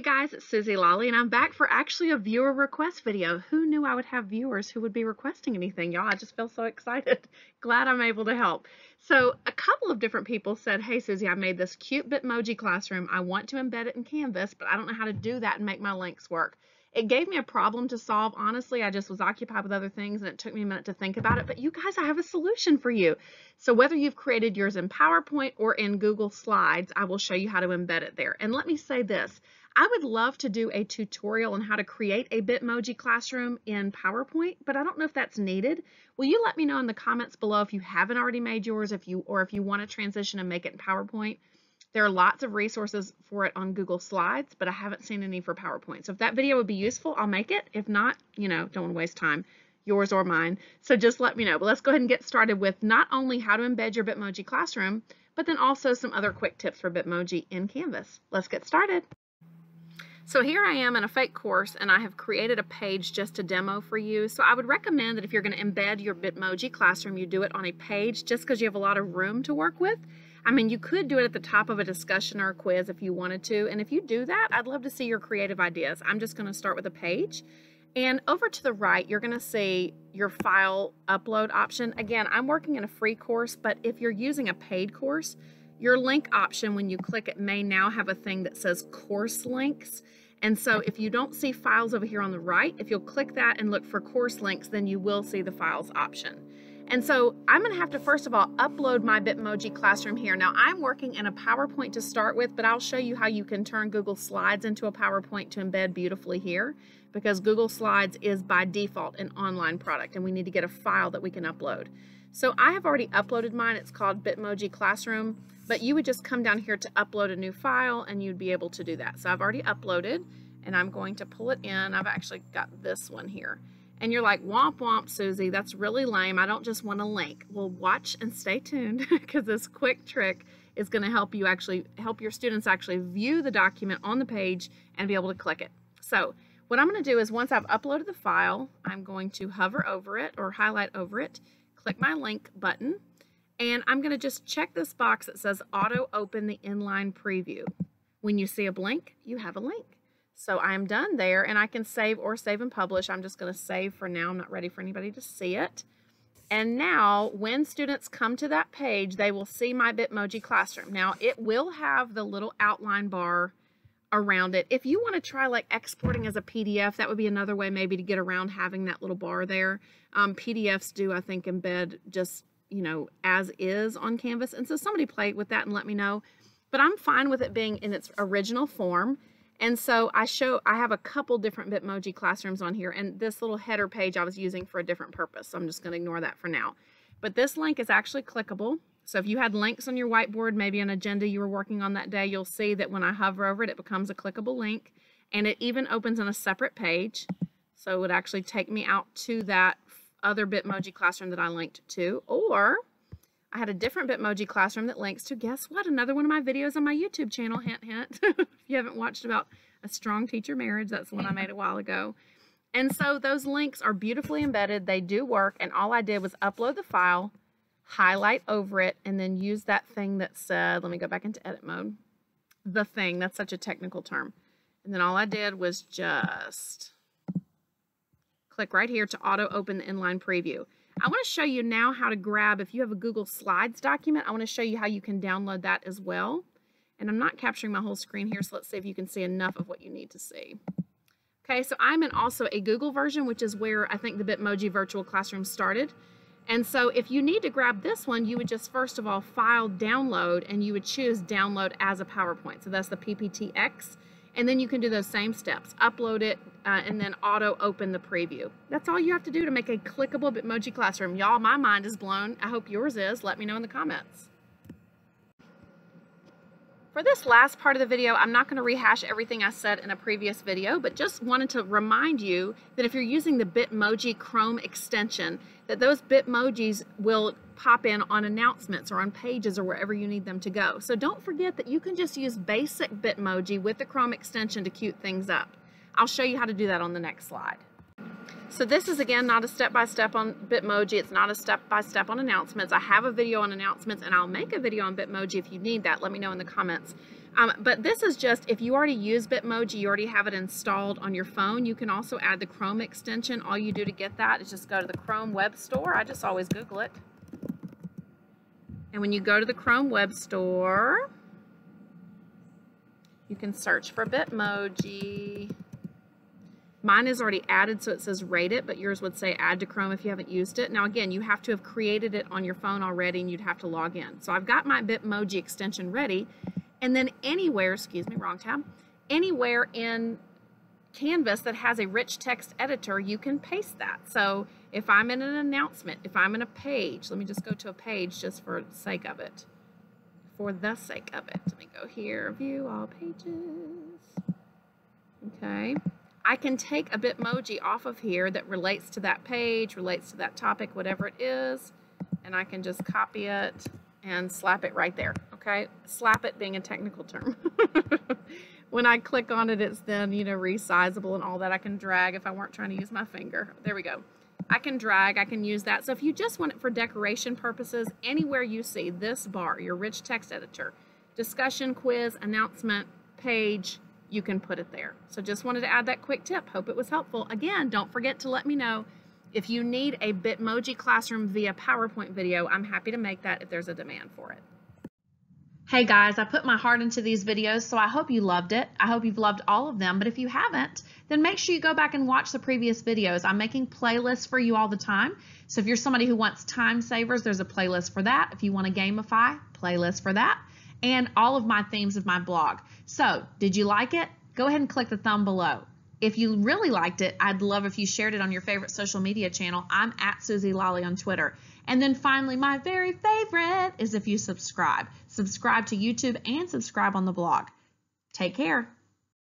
Hey guys, it's Suzy Lolley, and I'm back for actually a viewer request video. Who knew I would have viewers who would be requesting anything, y'all? I just feel so excited. Glad I'm able to help. So a couple of different people said, hey Suzy, I made this cute Bitmoji classroom. I want to embed it in Canvas, but I don't know how to do that and make my links work. It gave me a problem to solve. Honestly, I just was occupied with other things and it took me a minute to think about it. But you guys, I have a solution for you. So whether you've created yours in PowerPoint or in Google Slides, I will show you how to embed it there. And let me say this. I would love to do a tutorial on how to create a Bitmoji classroom in PowerPoint, but I don't know if that's needed. Will you let me know in the comments below if you haven't already made yours, if you or if you want to transition and make it in PowerPoint? There are lots of resources for it on Google Slides, but I haven't seen any for PowerPoint. So if that video would be useful, I'll make it. If not, you know, don't want to waste time, yours or mine. So just let me know. But let's go ahead and get started with not only how to embed your Bitmoji classroom, but then also some other quick tips for Bitmoji in Canvas. Let's get started. So here I am in a fake course and I have created a page just to demo for you. So I would recommend that if you're going to embed your Bitmoji classroom, you do it on a page just because you have a lot of room to work with. I mean, you could do it at the top of a discussion or a quiz if you wanted to. And if you do that, I'd love to see your creative ideas. I'm just going to start with a page. And over to the right, you're going to see your file upload option. Again, I'm working in a free course, but if you're using a paid course, your link option, when you click it, may now have a thing that says course links. And so if you don't see files over here on the right, if you'll click that and look for course links, then you will see the files option. And so I'm going to have to first of all upload my Bitmoji classroom here. Now I'm working in a PowerPoint to start with, but I'll show you how you can turn Google Slides into a PowerPoint to embed beautifully here because Google Slides is by default an online product and we need to get a file that we can upload. So I have already uploaded mine. It's called Bitmoji Classroom, but you would just come down here to upload a new file and you'd be able to do that. So I've already uploaded and I'm going to pull it in. I've actually got this one here and you're like, womp womp, Suzy, that's really lame. I don't just want a link. Well, watch and stay tuned because this quick trick is going to help you actually help your students actually view the document on the page and be able to click it. So what I'm going to do is once I've uploaded the file, I'm going to hover over it or highlight over it, click my link button, and I'm going to just check this box that says auto open the inline preview. When you see a blank, you have a link. So I'm done there and I can save or save and publish. I'm just going to save for now. I'm not ready for anybody to see it. And now when students come to that page, they will see my Bitmoji classroom. Now it will have the little outline bar around it. If you want to try like exporting as a PDF, that would be another way maybe to get around having that little bar there. Um, PDFs do, I think, embed just, you know, as is on Canvas. And so somebody play with that and let me know. But I'm fine with it being in its original form. And so I show, I have a couple different Bitmoji classrooms on here and this little header page I was using for a different purpose. So I'm just going to ignore that for now. But this link is actually clickable. So if you had links on your whiteboard, maybe an agenda you were working on that day, you'll see that when I hover over it, it becomes a clickable link and it even opens on a separate page. So it would actually take me out to that other Bitmoji classroom that I linked to. Or I had a different Bitmoji classroom that links to, guess what, another one of my videos on my YouTube channel, hint, hint. if you haven't watched about a strong teacher marriage, that's the one I made a while ago. And so those links are beautifully embedded. They do work. And all I did was upload the file, highlight over it, and then use that thing that said, let me go back into edit mode. The thing, that's such a technical term. And then all I did was just click right here to auto open the inline preview. I want to show you now how to grab, if you have a Google Slides document, I want to show you how you can download that as well. And I'm not capturing my whole screen here, so let's see if you can see enough of what you need to see. Okay, so I'm in also a Google version, which is where I think the Bitmoji Virtual Classroom started. And so if you need to grab this one, you would just first of all file download and you would choose download as a PowerPoint. So that's the PPTX. And then you can do those same steps, upload it, uh, and then auto open the preview. That's all you have to do to make a clickable Bitmoji classroom. Y'all, my mind is blown. I hope yours is. Let me know in the comments. For this last part of the video, I'm not going to rehash everything I said in a previous video, but just wanted to remind you that if you're using the Bitmoji Chrome extension, that those Bitmojis will pop in on announcements or on pages or wherever you need them to go. So don't forget that you can just use basic Bitmoji with the Chrome extension to cute things up. I'll show you how to do that on the next slide. So this is again not a step-by-step on Bitmoji. It's not a step-by-step -step on announcements. I have a video on announcements and I'll make a video on Bitmoji if you need that. Let me know in the comments. Um, but this is just, if you already use Bitmoji, you already have it installed on your phone, you can also add the Chrome extension. All you do to get that is just go to the Chrome Web Store. I just always Google it. And when you go to the Chrome Web Store, you can search for Bitmoji. Mine is already added, so it says rate it, but yours would say add to Chrome if you haven't used it. Now again, you have to have created it on your phone already and you'd have to log in. So I've got my Bitmoji extension ready. And then anywhere, excuse me, wrong tab, anywhere in Canvas that has a rich text editor, you can paste that. So if I'm in an announcement, if I'm in a page, let me just go to a page just for the sake of it. For the sake of it. Let me go here, view all pages. Okay. I can take a Bitmoji off of here that relates to that page, relates to that topic, whatever it is, and I can just copy it and slap it right there, okay? Slap it being a technical term. when I click on it, it's then, you know, resizable and all that. I can drag if I weren't trying to use my finger. There we go. I can drag, I can use that. So if you just want it for decoration purposes, anywhere you see this bar, your rich text editor, discussion, quiz, announcement, page, you can put it there. So just wanted to add that quick tip. Hope it was helpful. Again, don't forget to let me know if you need a Bitmoji classroom via PowerPoint video. I'm happy to make that if there's a demand for it. Hey guys, I put my heart into these videos, so I hope you loved it. I hope you've loved all of them, but if you haven't, then make sure you go back and watch the previous videos. I'm making playlists for you all the time. So if you're somebody who wants time savers, there's a playlist for that. If you want to gamify, playlist for that. And all of my themes of my blog. So, did you like it? Go ahead and click the thumb below. If you really liked it, I'd love if you shared it on your favorite social media channel. I'm at Suzy Lolley on Twitter. And then finally, my very favorite is if you subscribe. Subscribe to YouTube and subscribe on the blog. Take care.